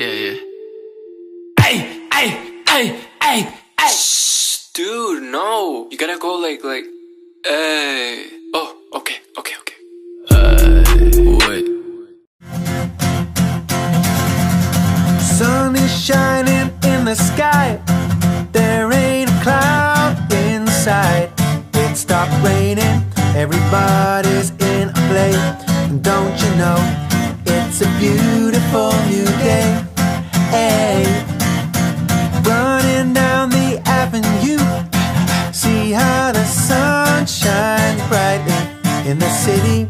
Yeah, yeah. Hey, hey, hey, hey, hey! Shh, dude, no. You gotta go like, like, hey. Oh, okay, okay, okay. Uh, wait. Sun is shining in the sky. There ain't a cloud in sight. It stopped raining. Everybody's in a play. And don't you know, it's a beautiful new day. Hey, running down the avenue. See how the sun shines brightly in the city.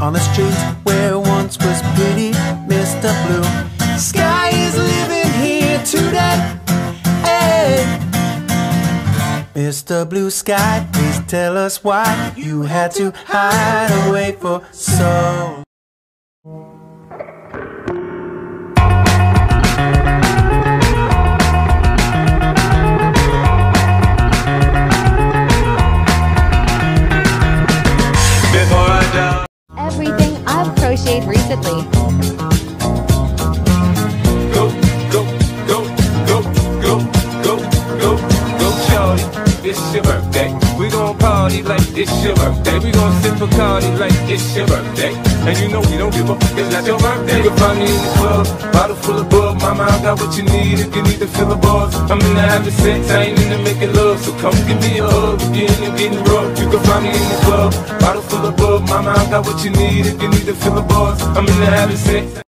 On the streets where once was pretty Mr. Blue. Sky is living here today. Hey. Mr. Blue Sky, please tell us why you had to hide away for so Before recently. Party like it's your birthday. We gon' sip Bacardi like it's your birthday. And you know we don't give fuck, it's not your birthday. You can find me in the club, bottle full of bub. Mama, I got what you need if you need to fill the bars. I'm into having sex, I ain't into making love. So come give me a hug again and getting rough. You can find me in the club, bottle full of bub. Mama, I got what you need if you need to fill the bars. I'm into having sex.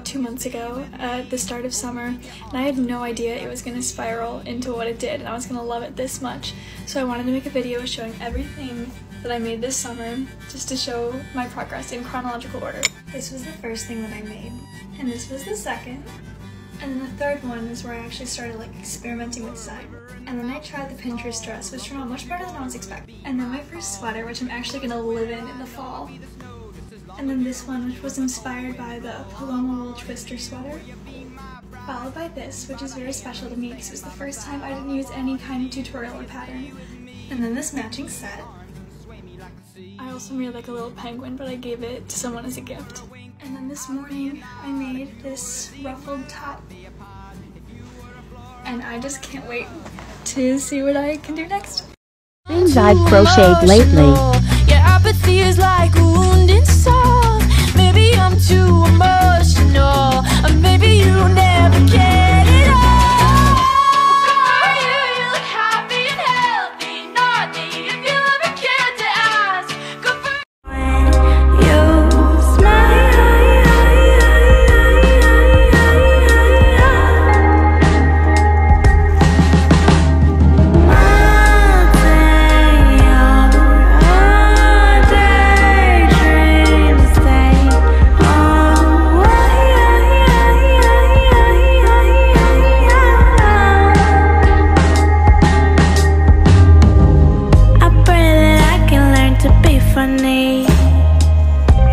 About two months ago at the start of summer, and I had no idea it was gonna spiral into what it did, and I was gonna love it this much. So I wanted to make a video showing everything that I made this summer just to show my progress in chronological order. This was the first thing that I made, and this was the second. And then the third one is where I actually started like experimenting with design. And then I tried the Pinterest dress, which turned out much better than I was expecting. And then my first sweater, which I'm actually gonna live in in the fall. And then this one, which was inspired by the Paloma Wool Twister sweater. Followed by this, which is very special to me because it was the first time I didn't use any kind of tutorial or pattern. And then this matching set. I also made like a little penguin, but I gave it to someone as a gift. And then this morning, I made this ruffled top. And I just can't wait to see what I can do next. Things I've crocheted lately. Your apathy is like a wounded soul. Maybe I'm too emotional, maybe you never get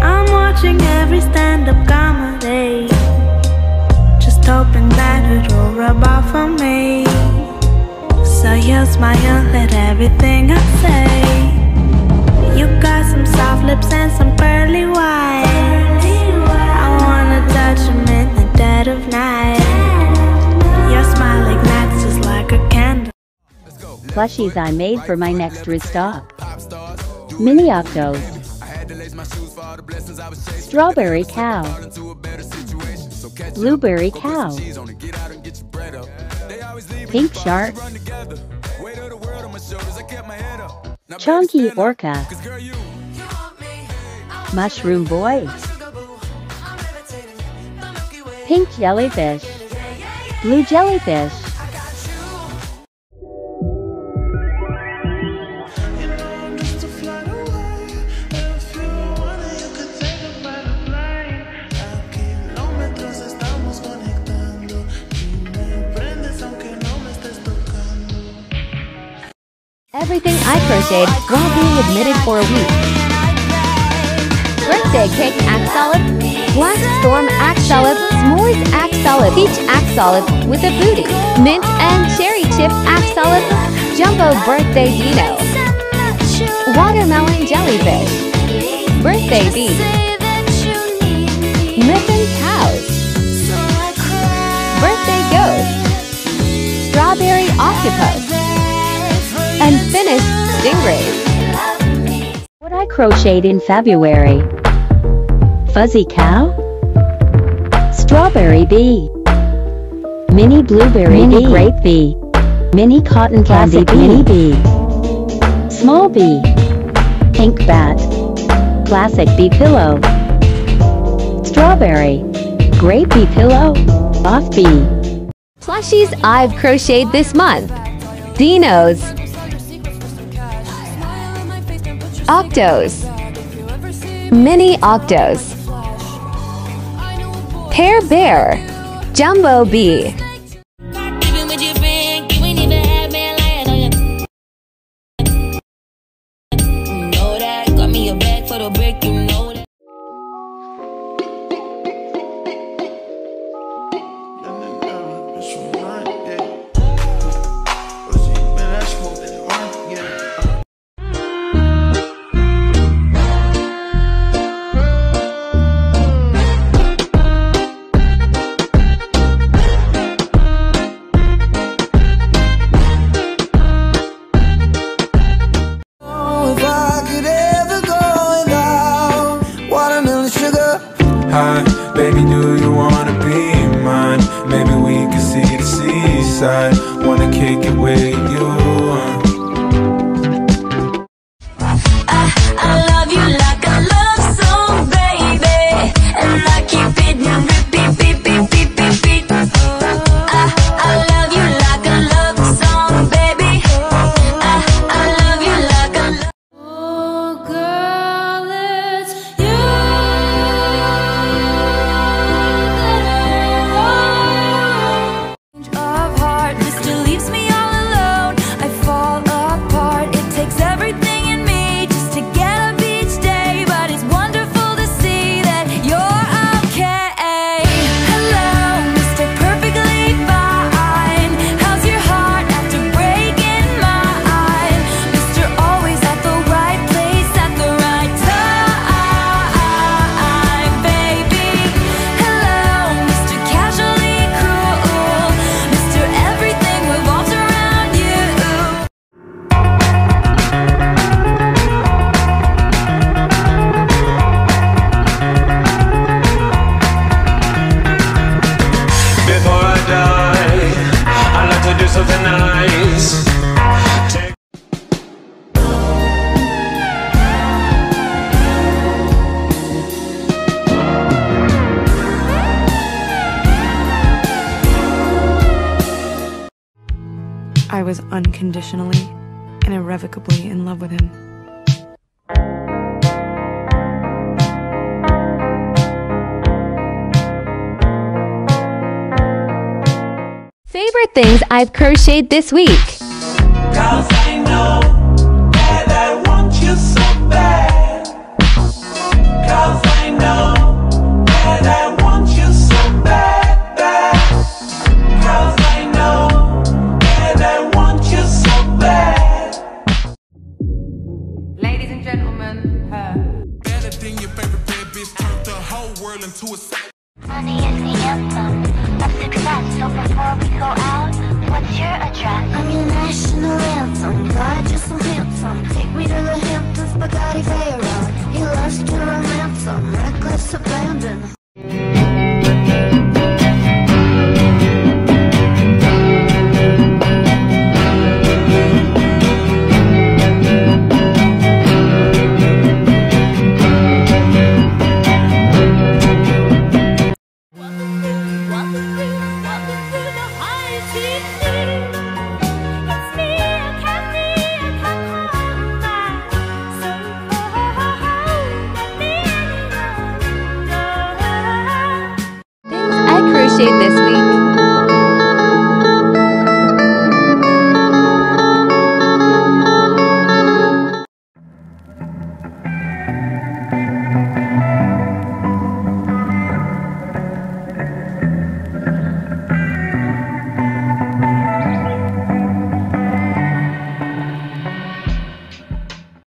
I'm watching every stand up comedy. Just hoping that it'll rub off on me. So you smile at everything I say. You got some soft lips and some pearly white. I wanna touch 'em in the dead of night. Your smile ignites just like a candle. Plushies I made for my next restock. Mini Octos. Strawberry cow. Blueberry cow. Pink shark. Chunky orca. Mushroom boy. Pink jellyfish. Blue jellyfish. Everything I crocheted while being admitted for a week. Birthday cake solid, black storm solid, s'mores solid, peach solid with a booty, mint and cherry chip solid, jumbo birthday dino, watermelon jellyfish, birthday bee, Miffin cows, birthday ghost, strawberry octopus, and finished stingrays. What I crocheted in February. Fuzzy cow. Strawberry bee. Mini blueberry mini bee. grape bee. Mini cotton candy bee. mini bee. Small bee. Pink bat. Classic bee pillow. Strawberry. Grape bee pillow. Off bee. Plushies I've crocheted this month. Dinos, Octos, Mini Octos, Pear Bear, Jumbo Bee, you I was unconditionally and irrevocably in love with him. Favorite things I've crocheted this week. Bitch turned the whole world into a side. Money is the anthem of success. So before we go out, what's your address? I'm your national anthem. God, you're so handsome. Take me to the Hamptons, Bugatti Veyron. He loves to romance them. Reckless abandon. appreciate this.